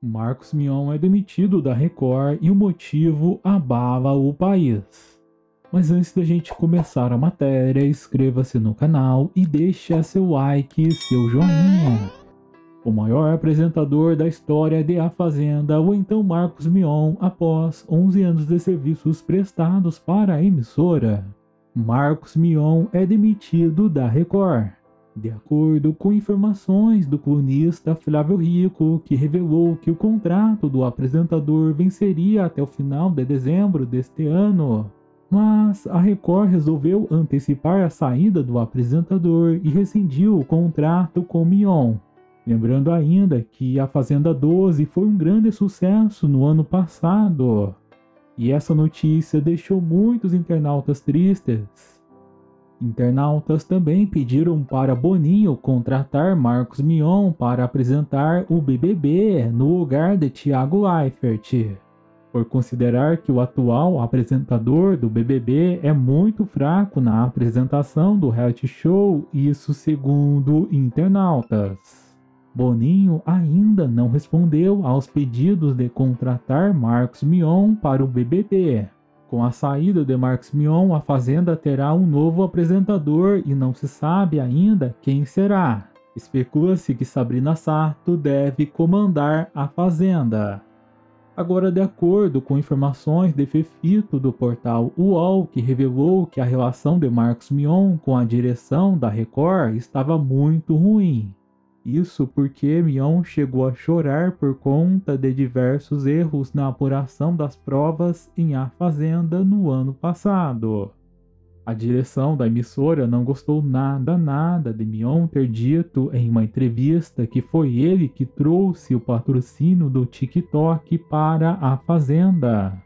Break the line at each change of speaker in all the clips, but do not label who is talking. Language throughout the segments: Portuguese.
Marcos Mion é demitido da Record e o motivo abala o país. Mas antes da gente começar a matéria, inscreva-se no canal e deixe seu like e seu joinha. O maior apresentador da história de A Fazenda, o então Marcos Mion, após 11 anos de serviços prestados para a emissora. Marcos Mion é demitido da Record. De acordo com informações do cronista Flávio Rico, que revelou que o contrato do apresentador venceria até o final de dezembro deste ano. Mas a Record resolveu antecipar a saída do apresentador e rescindiu o contrato com Mion. Lembrando ainda que A Fazenda 12 foi um grande sucesso no ano passado. E essa notícia deixou muitos internautas tristes. Internautas também pediram para Boninho contratar Marcos Mion para apresentar o BBB no lugar de Thiago Leifert, por considerar que o atual apresentador do BBB é muito fraco na apresentação do reality show, isso segundo internautas. Boninho ainda não respondeu aos pedidos de contratar Marcos Mion para o BBB. Com a saída de Marcos Mion, a Fazenda terá um novo apresentador e não se sabe ainda quem será. Especula-se que Sabrina Sato deve comandar a Fazenda. Agora, de acordo com informações de Fefito do portal UOL, que revelou que a relação de Marcos Mion com a direção da Record estava muito ruim. Isso porque Mion chegou a chorar por conta de diversos erros na apuração das provas em A Fazenda no ano passado. A direção da emissora não gostou nada, nada de Mion ter dito em uma entrevista que foi ele que trouxe o patrocínio do TikTok para a Fazenda.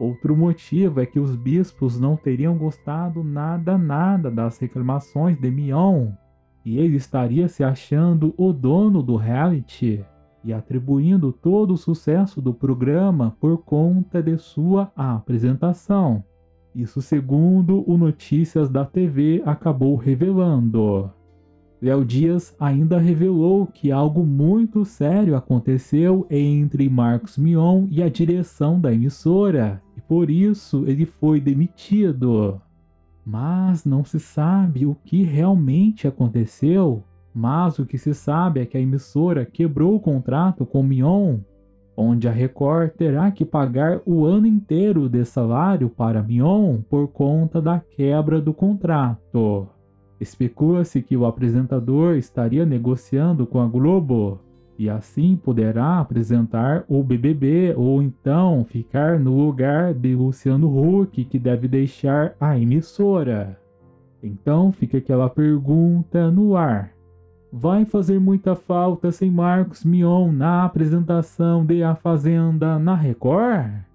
Outro motivo é que os bispos não teriam gostado nada, nada das reclamações de Mion e ele estaria se achando o dono do reality e atribuindo todo o sucesso do programa por conta de sua apresentação. Isso segundo o Notícias da TV acabou revelando. Léo Dias ainda revelou que algo muito sério aconteceu entre Marcos Mion e a direção da emissora, e por isso ele foi demitido. Mas não se sabe o que realmente aconteceu. Mas o que se sabe é que a emissora quebrou o contrato com Mion, onde a Record terá que pagar o ano inteiro de salário para Mion por conta da quebra do contrato. Especula-se que o apresentador estaria negociando com a Globo e assim poderá apresentar o BBB ou então ficar no lugar de Luciano Huck, que deve deixar a emissora. Então fica aquela pergunta no ar. Vai fazer muita falta sem Marcos Mion na apresentação de A Fazenda na Record?